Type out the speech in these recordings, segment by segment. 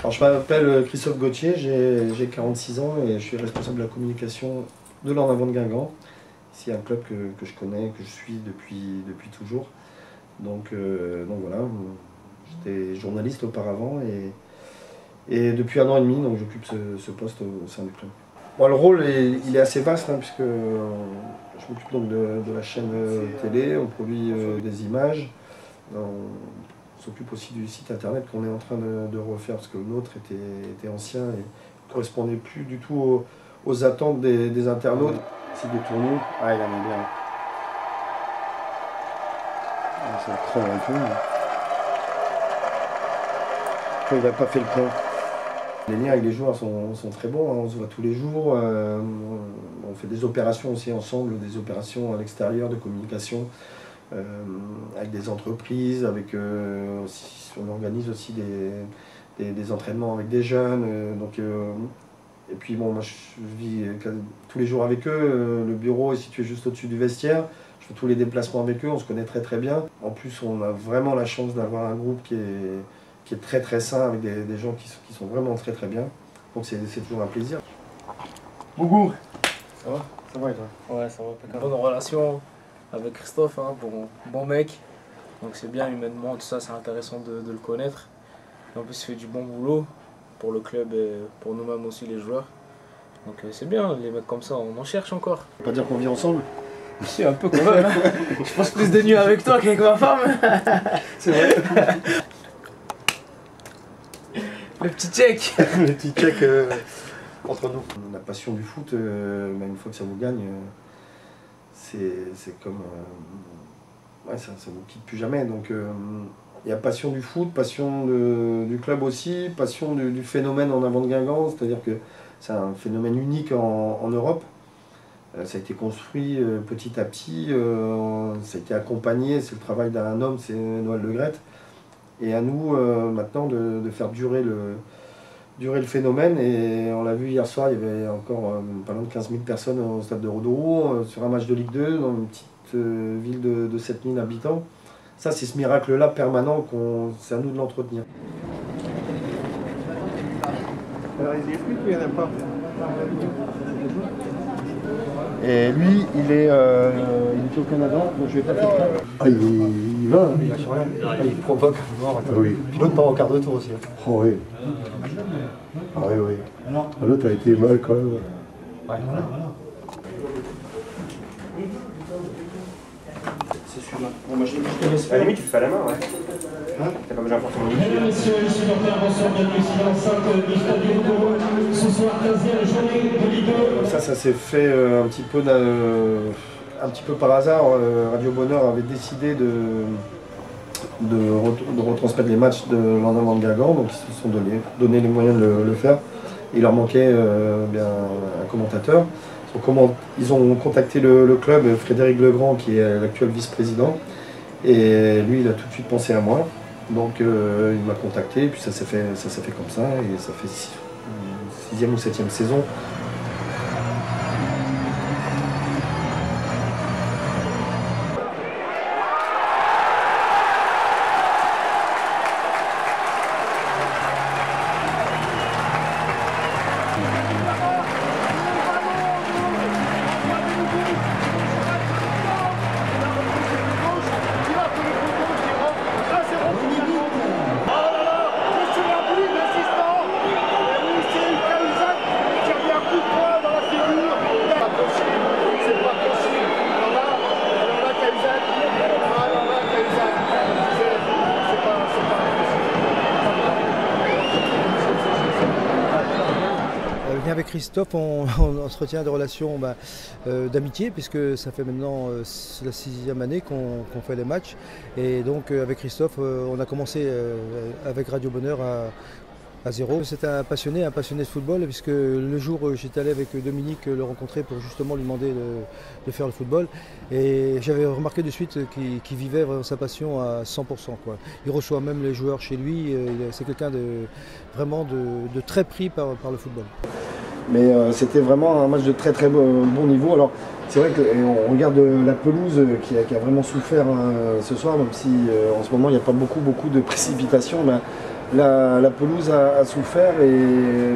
Alors, je m'appelle Christophe Gauthier, j'ai 46 ans et je suis responsable de la communication de l'En Avant de Guingamp. C'est un club que, je connais, que je suis depuis, depuis toujours. Donc, euh, donc voilà, j'étais journaliste auparavant et, et depuis un an et demi, donc j'occupe ce, poste au, sein du club. le rôle est, il est assez vaste hein, puisque euh, je m'occupe donc de, la chaîne euh, télé, on produit des images, on s'occupe aussi du site internet qu'on est en train de, refaire parce que le nôtre était, ancien et ne correspondait plus du tout aux, attentes des, internautes. Site de tournoi, ah il en est bien. Ah, ça crève un peu. il n'a pas fait le point. Les liens avec les joueurs sont, très bons, hein. on se voit tous les jours. Euh, on fait des opérations aussi ensemble, des opérations à l'extérieur de communication. Euh, avec des entreprises, avec, euh, on organise aussi des, entraînements avec des jeunes. Euh, donc, et puis bon, moi je vis tous les jours avec eux, le bureau est situé juste au-dessus du vestiaire, je fais tous les déplacements avec eux, on se connaît très très bien. En plus on a vraiment la chance d'avoir un groupe qui est, qui est très très sain, avec des, gens qui, qui, sont vraiment très très bien. Donc c'est toujours un plaisir. Bougou Ça va? Ça va et toi? Ouais, ça va. Bonne relation avec Christophe, hein, bon, bon mec. Donc c'est bien humainement, tout ça, c'est intéressant de, le connaître. en plus, il fait du bon boulot pour le club et pour nous-mêmes aussi, les joueurs. Donc euh, c'est bien, les mecs comme ça, on en cherche encore. On pas dire qu'on vit ensemble C'est un peu quand même. Hein. Je passe plus de nuits avec toi qu'avec ma femme. C'est vrai. Le petit check. le petit check euh, entre nous. La passion du foot, euh, même une fois que ça vous gagne c'est comme. Euh, ouais, ça ne vous quitte plus jamais. Donc euh, il y a passion du foot, passion du club aussi, passion du, phénomène en avant de Guingamp, c'est-à-dire que c'est un phénomène unique en, Europe. Euh, ça a été construit petit à petit, ça a été accompagné, c'est le travail d'un homme, c'est Noël Le Gret. Et à nous maintenant de, faire durer le, durer le phénomène. Et on l'a vu hier soir, il y avait encore euh, pas loin de 15 000 personnes au stade de Rodourou euh, sur un match de Ligue 2 dans une petite euh, ville de, de 7 000 habitants. Ça, c'est ce miracle-là permanent, qu'on, c'est à nous de l'entretenir. Et lui, il est, euh, il était au Canada, donc je vais pas faire Ah, il, il va, hein. il, ah, il provoque. Oui. L'autre part au quart de tour aussi. Hein. Oh oui. Ah oui, oui. Ah, l'autre a été mal quand même. Ouais. C'est celui-là. Bon, moi, je, je te laisse. À la limite, tu fais à la main, ouais. Mesdames, Messieurs les supporters, bonsoir, bienvenue ici dans l'enceinte du Stade du Ce soir, 15e journée de Ligue 2. Ça, s'est fait euh, un, petit peu un petit peu par hasard. Euh, Radio Bonheur avait décidé de, retransmettre les matchs de l'Endemain de Gagan, donc ils se sont donné, donné les moyens de le, faire. Il leur manquait euh, un commentateur. Ils ont contacté le, club, Frédéric Legrand, qui est l'actuel vice-président. Et lui, il a tout de suite pensé à moi. Donc euh, il m'a contacté, et puis ça s'est fait, ça s'est fait comme ça, et ça fait sixième ou septième saison avec Christophe, on, entretient des relations bah, euh, d'amitié, puisque ça fait maintenant euh, la sixième année qu'on fait les matchs. Et donc euh, avec Christophe, on a commencé avec Radio Bonheur à, zéro. C'est un passionné, un passionné de football, puisque le jour j'étais allé avec Dominique le rencontrer pour justement lui demander de, faire le football. Et j'avais remarqué de suite qu'il vivait sa passion à 100%. Quoi. Il reçoit même les joueurs chez lui. C'est quelqu'un de vraiment de, très pris par le football. Mais euh, c'était vraiment un match de très très euh, bon niveau. Alors c'est vrai qu'on regarde euh, la pelouse qui a, vraiment souffert hein, ce soir, même si en ce moment il n'y a pas beaucoup beaucoup de précipitations. Ben, la, la, pelouse a, souffert et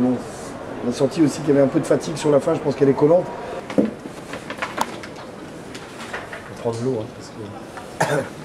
on a senti aussi qu'il y avait un peu de fatigue sur la fin, je pense qu'elle est collante. On de l'eau, hein, parce que...